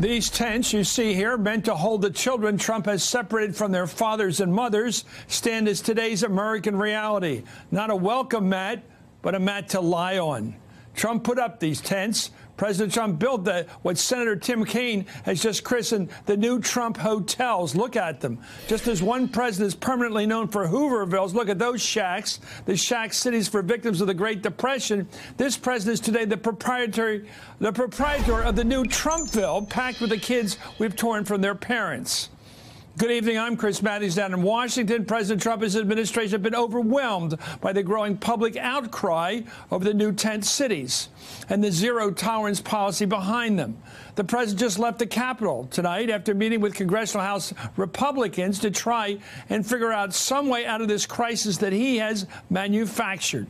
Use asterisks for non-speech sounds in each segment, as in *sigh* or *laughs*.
These tents you see here, meant to hold the children Trump has separated from their fathers and mothers, stand as today's American reality. Not a welcome mat, but a mat to lie on. Trump put up these tents. President Trump built the, what Senator Tim Kaine has just christened the new Trump hotels. Look at them. Just as one president is permanently known for Hoovervilles, look at those shacks, the shack cities for victims of the Great Depression. This president is today the proprietary, the proprietor of the new Trumpville, packed with the kids we've torn from their parents. Good evening. I'm Chris Matthews down in Washington. President Trump and his administration have been overwhelmed by the growing public outcry over the new tent cities and the zero tolerance policy behind them. The president just left the Capitol tonight after meeting with Congressional House Republicans to try and figure out some way out of this crisis that he has manufactured.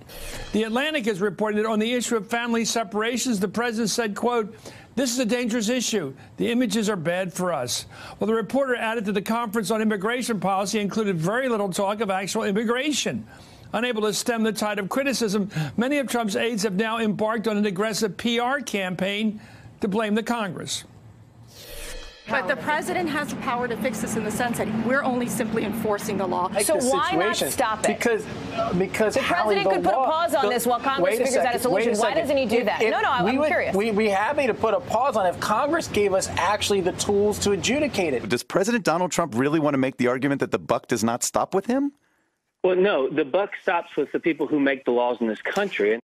The Atlantic has reported that on the issue of family separations, the president said, quote, this is a dangerous issue. The images are bad for us. Well, the reporter added that the conference on immigration policy included very little talk of actual immigration. Unable to stem the tide of criticism, many of Trump's aides have now embarked on an aggressive PR campaign to blame the Congress. But the president has the power to fix this in the sense that we're only simply enforcing the law. so why not stop it? Because because the president the could put a pause on the, this while Congress figures second, out a solution. A why doesn't he do if, that? If no, no, I'm would, curious. We we happy to put a pause on if Congress gave us actually the tools to adjudicate it. Does President Donald Trump really want to make the argument that the buck does not stop with him? Well, no, the buck stops with the people who make the laws in this country.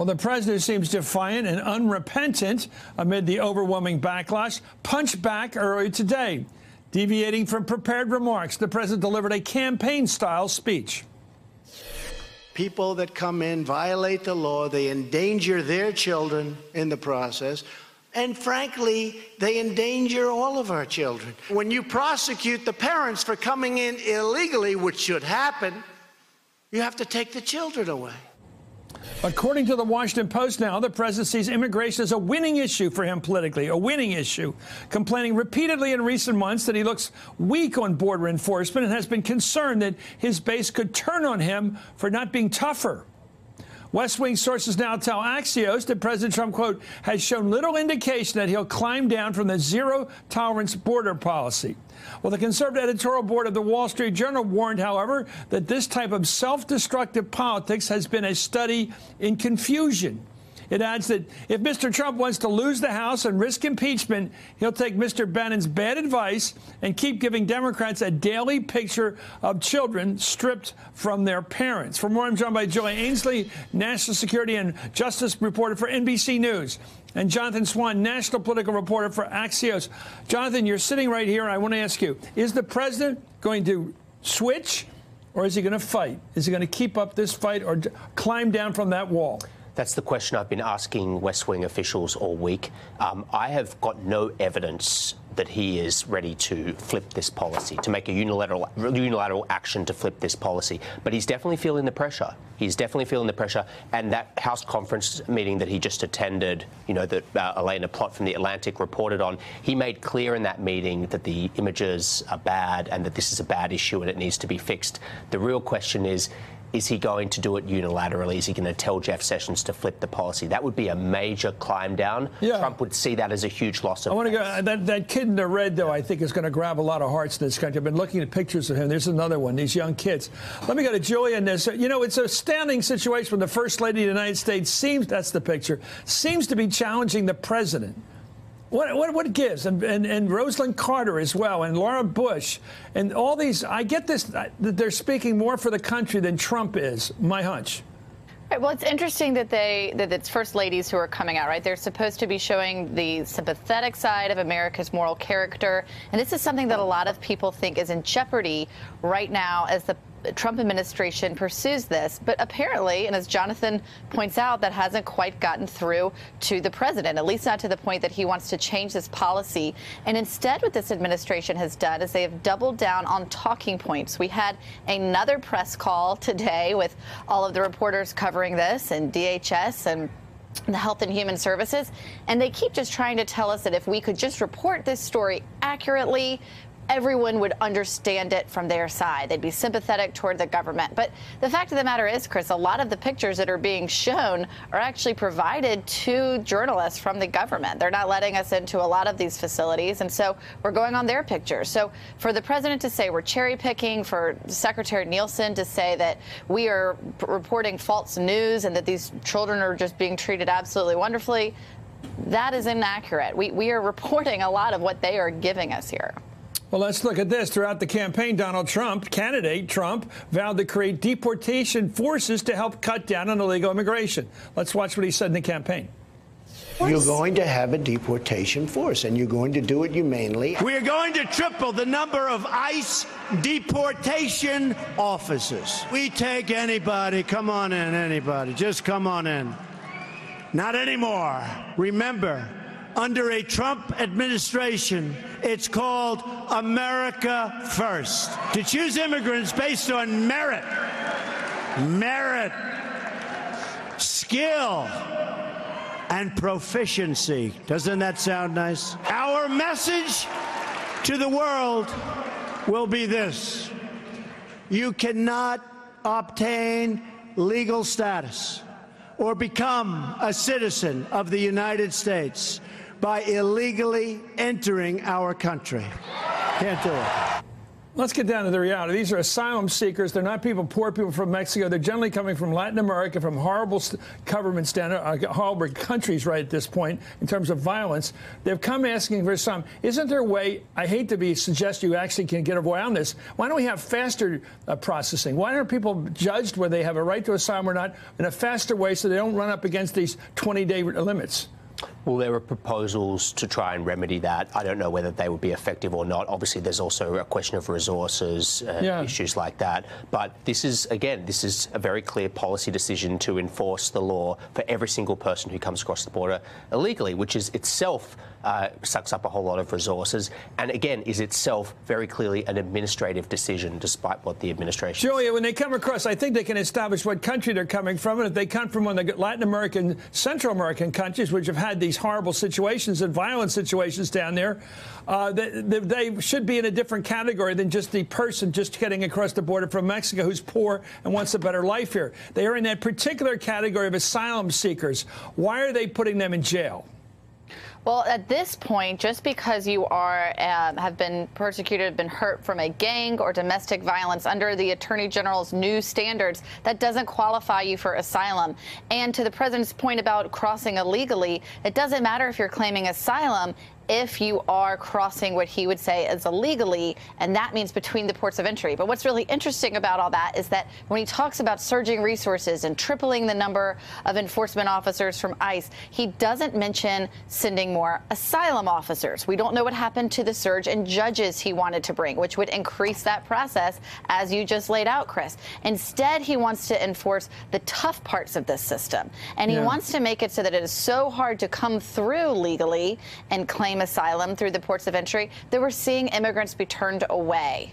Well, the president seems defiant and unrepentant amid the overwhelming backlash. Punch back earlier today. Deviating from prepared remarks, the president delivered a campaign style speech. People that come in violate the law, they endanger their children in the process. And frankly, they endanger all of our children. When you prosecute the parents for coming in illegally, which should happen, you have to take the children away. According to the Washington Post now, the president sees immigration as a winning issue for him politically, a winning issue, complaining repeatedly in recent months that he looks weak on border enforcement and has been concerned that his base could turn on him for not being tougher. West Wing sources now tell Axios that President Trump, quote, has shown little indication that he'll climb down from the zero tolerance border policy. Well, the conservative editorial board of the Wall Street Journal warned, however, that this type of self destructive politics has been a study in confusion. It adds that if Mr. Trump wants to lose the House and risk impeachment, he'll take Mr. Bannon's bad advice and keep giving Democrats a daily picture of children stripped from their parents. For more, I'm joined by Joy Ainsley, national security and justice reporter for NBC News, and Jonathan Swan, national political reporter for Axios. Jonathan, you're sitting right here, and I want to ask you is the president going to switch? Or is he going to fight? Is he going to keep up this fight or climb down from that wall? That's the question I've been asking West Wing officials all week. Um, I have got no evidence that he is ready to flip this policy, to make a unilateral unilateral action to flip this policy. But he's definitely feeling the pressure. He's definitely feeling the pressure. And that House conference meeting that he just attended, you know, that uh, Elaina Plott from the Atlantic reported on, he made clear in that meeting that the images are bad and that this is a bad issue and it needs to be fixed. The real question is is he going to do it unilaterally? Is he going to tell Jeff Sessions to flip the policy? That would be a major climb down. Yeah. Trump would see that as a huge loss of. I want to go. That, that kid in the red, though, I think is going to grab a lot of hearts in this country. I've been looking at pictures of him. There's another one. These young kids. Let me go to Julia in this. You know, it's a standing situation when the First Lady of the United States seems. That's the picture. Seems to be challenging the president. What, what, what gives? And, and, and Rosalynn Carter as well, and Laura Bush, and all these. I get this that they're speaking more for the country than Trump is, my hunch. Right, well, it's interesting that they that it's first ladies who are coming out, right? They're supposed to be showing the sympathetic side of America's moral character, and this is something that a lot of people think is in jeopardy right now as the Trump administration pursues this. But apparently, and as Jonathan points out, that hasn't quite gotten through to the president, at least not to the point that he wants to change this policy. And instead, what this administration has done is they have doubled down on talking points. We had another press call today with all of the reporters covering this and DHS and the Health and Human Services. And they keep just trying to tell us that if we could just report this story accurately, everyone would understand it from their side. They'd be sympathetic toward the government. But the fact of the matter is, Chris, a lot of the pictures that are being shown are actually provided to journalists from the government. They're not letting us into a lot of these facilities, and so we're going on their pictures. So for the president to say we're cherry picking, for Secretary Nielsen to say that we are reporting false news and that these children are just being treated absolutely wonderfully, that is inaccurate. We, we are *laughs* reporting a lot of what they are giving us here. Well, let's look at this. Throughout the campaign, Donald Trump, candidate Trump, vowed to create deportation forces to help cut down on illegal immigration. Let's watch what he said in the campaign. You're going to have a deportation force, and you're going to do it humanely. We're going to triple the number of ICE deportation officers. We take anybody. Come on in, anybody. Just come on in. Not anymore. Remember, under a Trump administration, it's called America First. To choose immigrants based on merit, merit, skill, and proficiency. Doesn't that sound nice? Our message to the world will be this you cannot obtain legal status or become a citizen of the United States by illegally entering our country. Can't do it. Let's get down to the reality. These are asylum seekers. They're not people, poor people from Mexico. They're generally coming from Latin America, from horrible government standard, uh, horrible countries right at this point in terms of violence. They've come asking for asylum. Isn't there a way? I hate to be suggest you actually can get around this. Why don't we have faster uh, processing? Why aren't people judged whether they have a right to asylum or not in a faster way so they don't run up against these 20-day limits? Well, there are proposals to try and remedy that. I don't know whether they would be effective or not. Obviously, there's also a question of resources, uh, yeah. issues like that. But this is, again, this is a very clear policy decision to enforce the law for every single person who comes across the border illegally, which is itself uh, sucks up a whole lot of resources, and again is itself very clearly an administrative decision, despite what the administration. Julia, when they come across, I think they can establish what country they're coming from, and if they come from one of the Latin American, Central American countries, which have had these horrible situations and violent situations down there, uh, they, they should be in a different category than just the person just getting across the border from Mexico who's poor and wants a better life here. They are in that particular category of asylum seekers. Why are they putting them in jail? Well, at this point, just because you are uh, have been persecuted, been hurt from a gang or domestic violence under the Attorney General's new standards, that doesn't qualify you for asylum. And to the president's point about crossing illegally, it doesn't matter if you're claiming asylum if you are crossing what he would say is illegally, and that means between the ports of entry. But what's really interesting about all that is that when he talks about surging resources and tripling the number of enforcement officers from ICE, he doesn't mention sending more asylum officers. We don't know what happened to the surge in judges he wanted to bring, which would increase that process, as you just laid out, Chris. Instead, he wants to enforce the tough parts of this system, and he yeah. wants to make it so that it is so hard to come through legally and claim asylum through the ports of entry that we're seeing immigrants be turned away.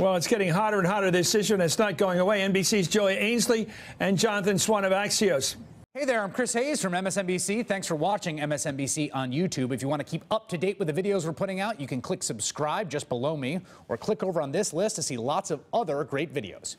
Well, it's getting hotter and hotter this issue, and it's not going away. NBC's Julia Ainsley and Jonathan Swan of Axios. Hey there, I'm Chris Hayes from MSNBC. Thanks for watching MSNBC on YouTube. If you want to keep up to date with the videos we're putting out, you can click subscribe just below me or click over on this list to see lots of other great videos.